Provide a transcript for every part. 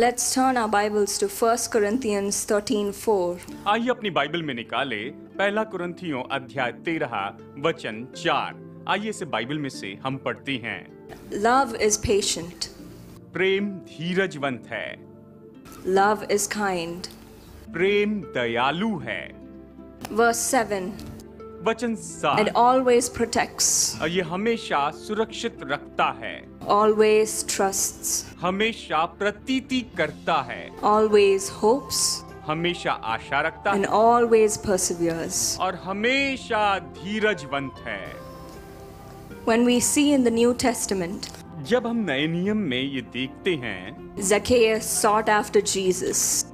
Let's turn our Bibles to 1 Corinthians 13:4. आइए अपनी Bible में निकाले पहला कुरंथियों अध्याय तेरह वचन चार आइए इसे बाइबल में से हम पढ़ते हैं Love is patient. प्रेम धीरजवंत है Love is kind. प्रेम दयालु है Verse 7. वचन It सात always protects, ये हमेशा सुरक्षित रखता है always trusts, हमेशा प्रतीति करता है always hopes, हमेशा आशा रखता and है always perseveres. और हमेशा धीरजवंत है When we see in the New Testament, जब हम नए नियम में ये देखते हैं Zacchaeus sought after Jesus.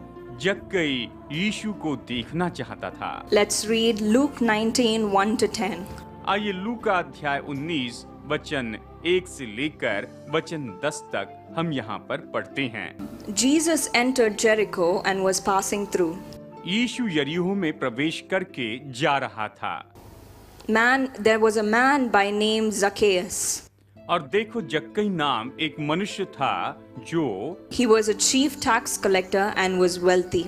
जक्कई यीशु को देखना चाहता था Let's read Luke 19 1 to 10. आइए लूका अध्याय 19 वचन एक से लेकर वचन दस तक हम यहाँ पर पढ़ते हैं। Jesus enter Jericho and was passing through यीशु यरियो में प्रवेश करके जा रहा था। Man there was a man by name Zacchaeus और देखो जक्कई नाम एक मनुष्य था जो he was a chief tax collector and was wealthy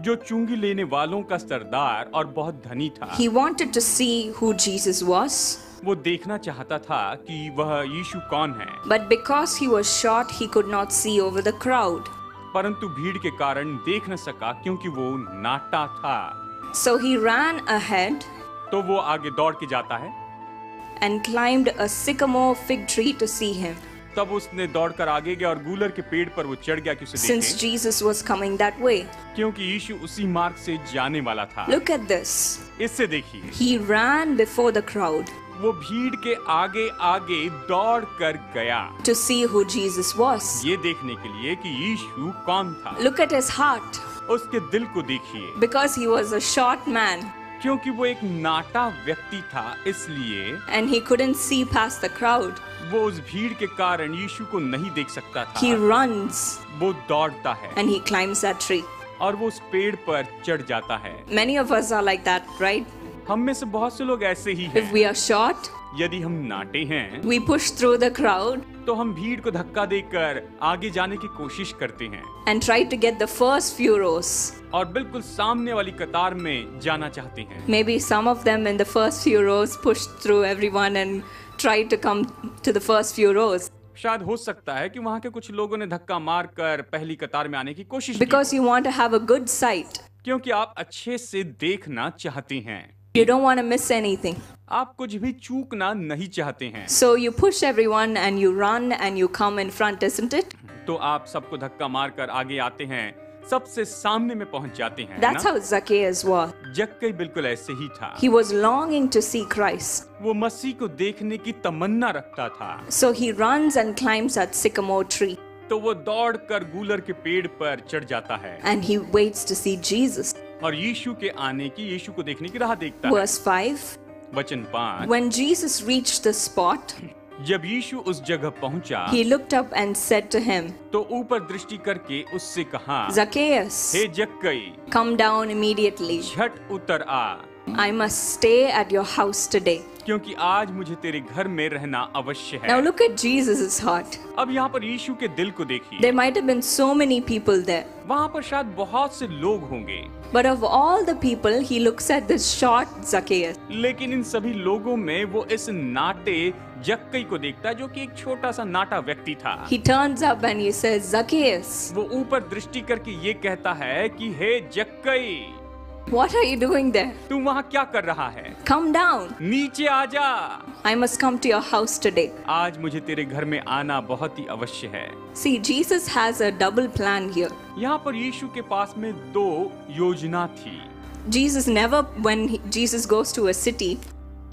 जो चुंगी लेने वालों का सरदार और बहुत धनी था। He wanted to see who Jesus was वो देखना चाहता था कि वह यीशु कौन है। But because he was short he could not see over the crowd परंतु भीड़ के कारण देख न सका क्योंकि वो नाटा था। सो ही रैन अहेड तो वो आगे दौड़ के जाता है। And climbed a sycamore fig tree to see him तब उसने दौड़कर आगे गया और गूलर के पेड़ पर वो चढ़ गया कि since Jesus was coming that way क्योंकि यीशु उसी मार्ग से जाने वाला था। लुक एट दिस इससे देखिए। He ran before the crowd वो भीड़ के आगे आगे दौड़ कर गया। To see who Jesus was ये देखने के लिए कि यीशु कौन था। लुक एट हिज हार्ट उसके दिल को देखिए। Because he was a short man क्योंकि वो एक नाटा व्यक्ति था इसलिए and he couldn't see past the crowd वो उस भीड़ के कारण यीशु को नहीं देख सकता था। ही रन वो दौड़ता है। And he climbs a tree और वो उस पेड़ पर चढ़ जाता है। Many of us are like that right हम में से बहुत से लोग ऐसे ही हैं। वी आर शॉर्ट यदि हम नाटे हैं we push through the crowd तो हम भीड़ को धक्का देकर आगे जाने की कोशिश करते हैं। And try to get the first few rows और बिल्कुल सामने वाली कतार में जाना चाहते हैं। Maybe some of them in the first few rows push through everyone and try to come to the first few rows शायद हो सकता है कि वहाँ के कुछ लोगों ने धक्का मार कर पहली कतार में आने की कोशिश because you want have a good sight क्योंकि आप अच्छे से देखना चाहते हैं। You don't want to miss anything. आप कुछ भी चूकना नहीं चाहते हैं So you push everyone and you run and you come in front, isn't it? तो आप सबको धक्का मार कर आगे आते हैं सबसे सामने में पहुंच जाते हैं That's ना? how Zacchaeus was. जक्कई बिल्कुल ऐसे ही था He was longing to see Christ. वो मसीह को देखने की तमन्ना रखता था So he runs and climbs that sycamore tree तो वो दौड़ कर गूलर के पेड़ पर चढ़ जाता है and he waits to see Jesus. और यीशु के आने की यीशु को देखने की राह देखता Verse है Verse 5 वचन पाँच When Jesus reached the spot, जब यीशु उस जगह पहुँचा he looked up and said to him, तो ऊपर दृष्टि करके उससे कहा Zacchaeus, हे जक्कई come down immediately. झट उतर आ I must stay at your house today. क्योंकि आज मुझे तेरे घर में रहना अवश्य है Now look at Jesus' heart. अब यहाँ पर यीशु के दिल को देखिए There might have been so many people there. वहाँ पर शायद बहुत से लोग होंगे But of all the people, he looks at this short Zacchaeus. लेकिन इन सभी लोगों में वो इस नाटे जक्कई को देखता है जो कि एक छोटा सा नाटा व्यक्ति था He turns up and he says, Zacchaeus, वो ऊपर दृष्टि करके ये कहता है कि हे जक्कई what are you doing there? तू वहाँ क्या कर रहा है Come down. नीचे आ जा I must come to your house today. आज मुझे तेरे घर में आना बहुत ही अवश्य है See, Jesus has a double plan here. यहाँ पर यीशु के पास में दो योजना थी Jesus never, when he, Jesus goes to a city,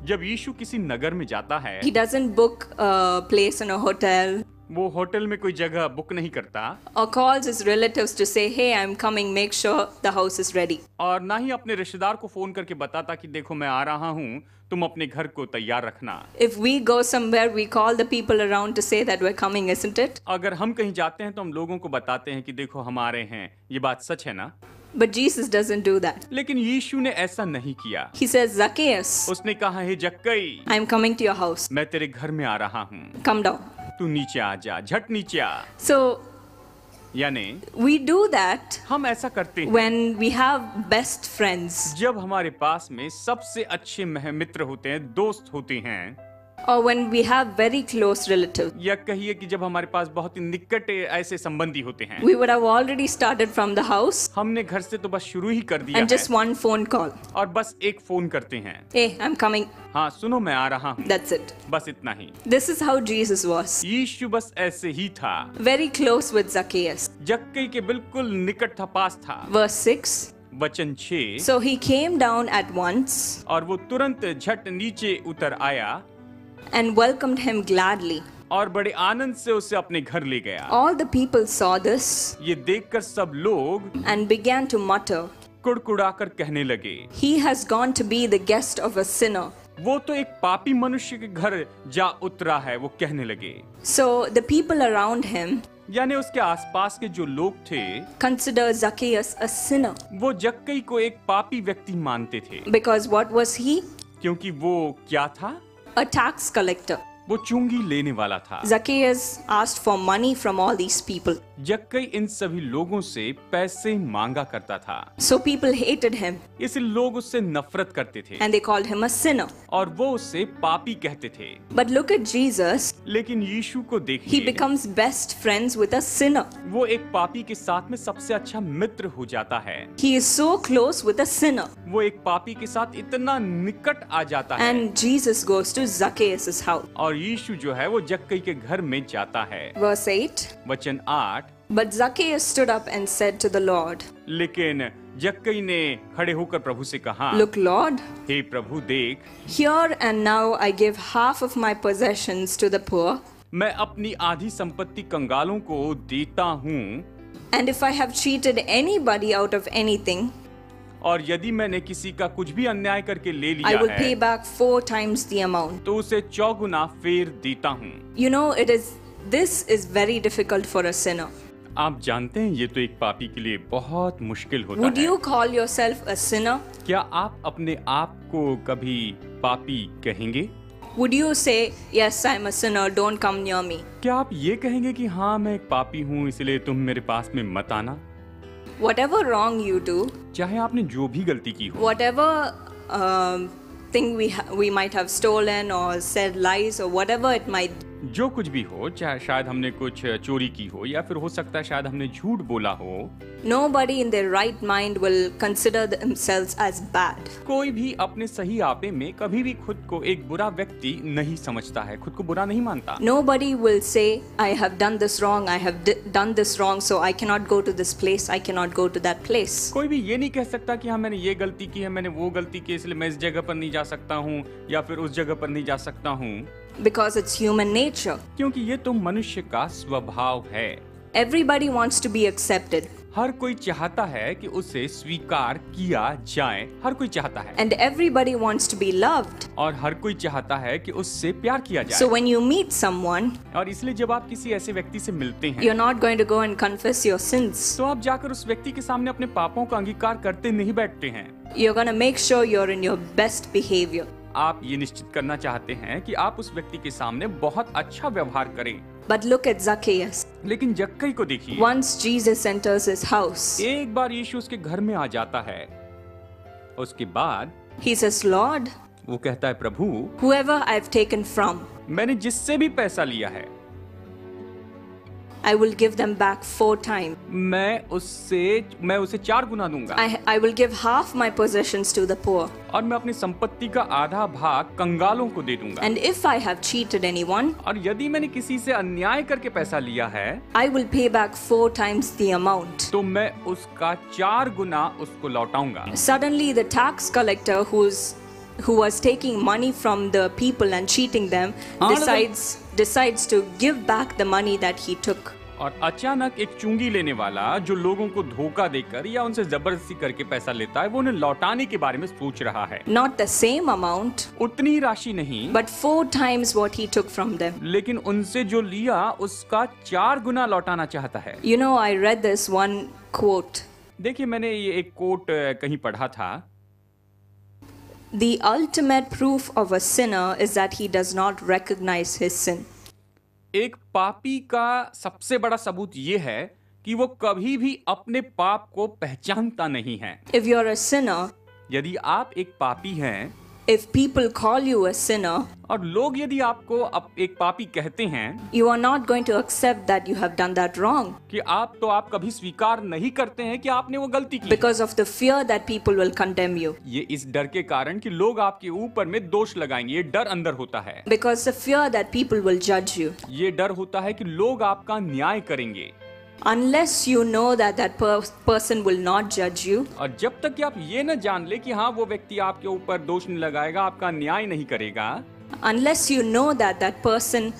जब यीशु किसी नगर में जाता है he doesn't book a place in a hotel वो होटल में कोई जगह बुक नहीं करता। और calls his relatives to say I am coming make sure the house is ready और ना ही अपने रिश्तेदार को फ़ोन करके बताता कि देखो मैं आ रहा हूँ तुम अपने घर को तैयार रखना। If we go somewhere we call the around अगर हम कहीं जाते हैं तो हम लोगों को बताते हैं कि देखो हम आ रहे हैं। ये बात सच है ना? But Jesus doesn't do that. लेकिन यीशु ने ऐसा नहीं किया। He says, Zacchaeus, उसने कहा हे I am coming to your house. मैं तेरे घर में आ रहा हूँ। तू नीचे आ जा झट नीचे आ। सो यानी वी डू दैट हम ऐसा करते हैं। When we have best friends जब हमारे पास में सबसे अच्छे मह- मित्र होते हैं दोस्त होते हैं और when we have very close relative या कहिए कि जब हमारे पास बहुत ही निकट ऐसे संबंधी होते हैं। We would have already started from the house हमने घर से तो बस शुरू ही कर दिया and just one phone call और बस एक फ़ोन करते हैं। ए आई एम कमिंग हाँ सुनो मैं आ रहा हूँ। दैट्स इट बस इतना ही। This is how Jesus was यीशु बस ऐसे ही था। वेरी क्लोज विद जकेस जक्कई के बिल्कुल निकट था पास था। वर्स 6 वचन छे। So he came down at once और वो तुरंत झट नीचे उतर आया। And welcomed him gladly. और बड़े आनंद से उसे अपने घर ले गया All the people saw this ये देखकर सब लोग and began to mutter, कुड़कुड़ाकर कहने लगे He has gone to be the guest of a sinner. वो तो एक पापी मनुष्य के घर जा उतरा है वो कहने लगे So the people around him यानी उसके आसपास के जो लोग थे consider Zacchaeus a sinner वो जक्कई को एक पापी व्यक्ति मानते थे because what was he? क्योंकि वो क्या था A tax collector. वो चुंगी लेने वाला था Zacchaeus asked for money from all these people. जक्कई इन सभी लोगों से पैसे मांगा करता था। सो पीपल हेटेड हिम इसलिए लोग उससे नफरत करते थे। And they called him a sinner और वो उससे पापी कहते थे। बट लुक एट जीसस लेकिन यीशु को देखिए। He becomes best friends with a sinner वो एक पापी के साथ में सबसे अच्छा मित्र हो जाता है। He is so close with a sinner वो एक पापी के साथ इतना निकट आ जाता है। And Jesus goes to Zacchaeus house और यीशु जो है वो जक्कई के घर में जाता है। वर्स 8 वचन 8 But Zacchaeus stood up and said to the Lord, लेकिन जक्कई ने खड़े होकर प्रभु से कहा Look, Lord, हे प्रभु देख here and now I give half of my possessions to the poor. मैं अपनी आधी संपत्ति कंगालों को देता हूँ And if I have cheated anybody out of anything, और यदि मैंने किसी का कुछ भी अन्याय करके ले I लिया will है pay back four times the amount. तो उसे चौगुना फेर देता हूँ You know, it is this is very difficult for a sinner. आप जानते हैं ये तो एक पापी के लिए बहुत मुश्किल होता Would है you call yourself a sinner? क्या आप अपने आप को कभी पापी कहेंगे Would you say, Yes, I'm a sinner, don't come near me? क्या आप ये कहेंगे कि हाँ मैं एक पापी हूँ इसलिए तुम मेरे पास में मत आना Whatever wrong you do, चाहे आपने जो भी गलती की हो whatever um, thing we ha- we might have stolen or said lies or whatever it might जो कुछ भी हो चाहे शायद हमने कुछ चोरी की हो या फिर हो सकता है शायद हमने झूठ बोला हो। Nobody in right right mind will consider as bad. कोई भी अपने सही आपे में कभी भी खुद को एक बुरा व्यक्ति नहीं समझता है खुद को बुरा नहीं मानता। Nobody will say i have done this wrong i have d- done this wrong so i cannot go to this place i cannot go to that place. कोई भी ये नहीं कह सकता कि हाँ मैंने ये गलती की है मैंने वो गलती की इसलिए मैं इस जगह पर नहीं जा सकता हूँ या फिर उस जगह पर नहीं जा सकता हूँ। Because it's human nature क्योंकि ये तो मनुष्य का स्वभाव है everybody wants to be accepted हर कोई चाहता है कि उसे स्वीकार किया जाए हर कोई चाहता है and everybody wants to be loved और हर कोई चाहता है कि उससे प्यार किया so जाए when you meet someone और इसलिए जब आप किसी ऐसे व्यक्ति से मिलते हैं you're not going to go and confess your sins तो आप जाकर उस व्यक्ति के सामने अपने पापों का अंगीकार करते नहीं बैठते हैं you're going to make sure you're in your best behavior आप ये निश्चित करना चाहते हैं कि आप उस व्यक्ति के सामने बहुत अच्छा व्यवहार करें। But look at zacchaeus. लेकिन जक्कई को देखिए। Once jesus enters his house एक बार यीशु उसके घर में आ जाता है। उसके बाद he says lord वो कहता है प्रभु whoever i've taken from मैंने जिससे भी पैसा लिया है i will give them back four times मैं उससे मैं उसे चार गुना दूँगा I, I will give half my possessions to the poor और मैं अपनी संपत्ति का आधा भाग कंगालों को दे दूँगा and if i have cheated anyone और यदि मैंने किसी से अन्याय करके पैसा लिया है i will pay back four times the amount तो मैं उसका चार गुना उसको लौटाऊँगा Suddenly, the tax collector, who's who was taking money from the people and cheating them decides decides to give back the money that he took. और अचानक एक चुंगी लेने वाला जो लोगों को धोखा देकर या उनसे ज़बरदस्ती करके पैसा लेता है वो उन्हें लौटाने के बारे में सोच रहा है। नॉट द सेम अमाउंट उतनी राशि नहीं but four times what he took from them लेकिन उनसे जो लिया उसका चार गुना लौटाना चाहता है। You know I read this one quote देखिए मैंने ये एक कोट कहीं पढ़ा था। The ultimate proof of a sinner is that he does not recognize his sin. एक पापी का सबसे बड़ा सबूत ये है कि वो कभी भी अपने पाप को पहचानता नहीं है If you're a sinner, यदि आप एक पापी हैं If people call you a sinner, और लोग यदि आपको आप एक पापी कहते हैं you are not going to accept that you have done that wrong कि आप तो आप कभी स्वीकार नहीं करते हैं कि आपने वो गलती की। Because of the fear that people will condemn you ये इस डर के कारण कि लोग आपके ऊपर में दोष लगाएँगे। ये डर अंदर होता है। Because the fear that people will जज यू ये डर होता है कि लोग आपका न्याय करेंगे। Unless you know that that per- person will not judge you, और जब तक कि आप ये न जान ले कि हाँ वो व्यक्ति आपके ऊपर दोष नहीं लगाएगा आपका न्याय नहीं करेगा unless you know that that person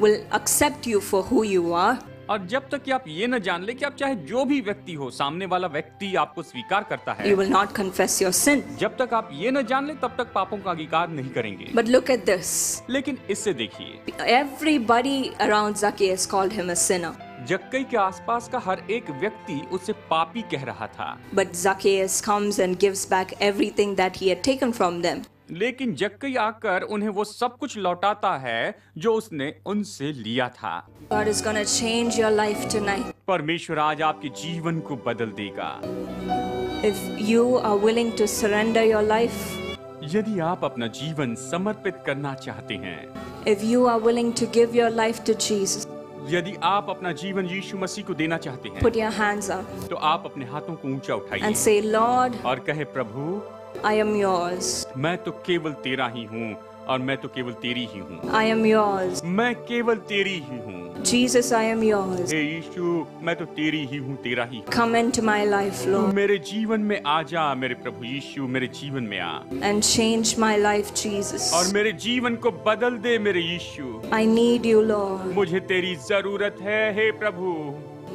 will accept you for who you are, और जब तक कि आप ये न जान ले कि आप चाहे जो भी व्यक्ति हो सामने वाला व्यक्ति आपको स्वीकार करता है you will not confess your sin. जब तक आप ये न जान ले तब तक पापों का अंगीकार नहीं करेंगे But look at this. लेकिन इससे देखिए around Zacchaeus called him a sinner. जक्कई के आसपास का हर एक व्यक्ति उसे पापी कह रहा था But Zacchaeus comes and gives back everything that he had taken from them. लेकिन जक्कई आकर उन्हें वो सब कुछ लौटाता है जो उसने उनसे लिया था God is to change your life tonight. परमेश्वर आज आपके जीवन को बदल देगा If you are willing to surrender your life, यदि आप अपना जीवन समर्पित करना चाहते हैं if you are willing to give your life to Jesus, यदि आप अपना जीवन यीशु मसीह को देना चाहते हैं put your hands up तो आप अपने हाथों को ऊँचा उठाइए and say, Lord, और कहे प्रभु I am yours. मैं तो केवल तेरा ही हूँ और मैं तो केवल तेरी ही हूँ आई एम yours. मैं केवल तेरी ही हूँ Jesus, I am yours. हे यीशु मैं तो तेरी ही हूँ तेरा ही हूँ। Come into my life, Lord, मेरे जीवन में आ जा मेरे प्रभु यीशु मेरे जीवन में आ and change my life, Jesus. और मेरे जीवन को बदल दे मेरे यीशु I need you, Lord, मुझे तेरी ज़रूरत है हे प्रभु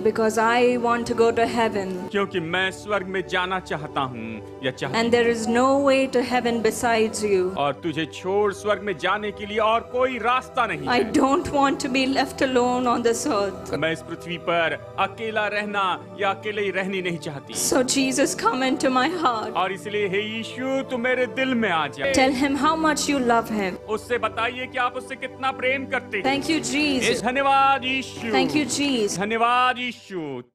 because I want to go to heaven. क्योंकि मैं स्वर्ग में जाना चाहता हूँ या चाहती And there is no way to heaven besides you. और तुझे छोड़ स्वर्ग में जाने के लिए और कोई रास्ता नहीं I है don't want to be left alone on this earth. मैं इस पृथ्वी पर अकेला रहना या अकेले ही रहनी नहीं चाहती So, Jesus, come into my heart. और इसलिए हे यीशु तू मेरे दिल में आ जा Tell him how much you love him. उससे बताइए कि आप उससे कितना प्रेम करते हैं Thank you, Jesus. धन्यवाद यीशु Thank you, Jesus. धन्यवाद यीशु Shoot.